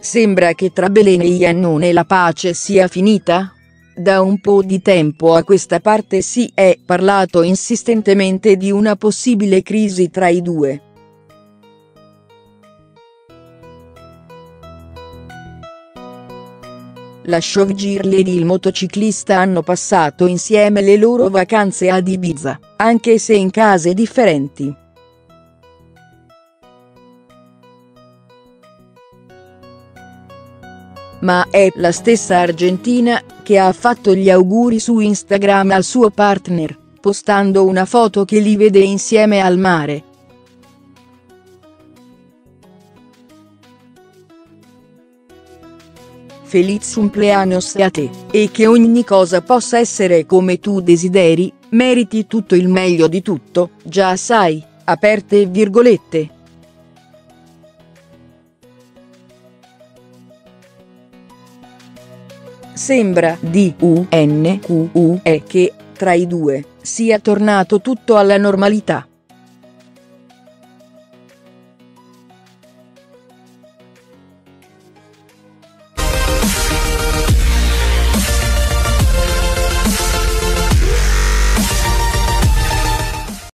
Sembra che tra Belen e Iannone la pace sia finita? Da un po' di tempo a questa parte si è parlato insistentemente di una possibile crisi tra i due. La showgirl e il motociclista hanno passato insieme le loro vacanze ad Ibiza, anche se in case differenti. Ma è la stessa argentina che ha fatto gli auguri su Instagram al suo partner, postando una foto che li vede insieme al mare. Feliz cumpleaños a te, e che ogni cosa possa essere come tu desideri, meriti tutto il meglio di tutto, già sai, aperte virgolette. Sembra di UNQUE che, tra i due, sia tornato tutto alla normalità.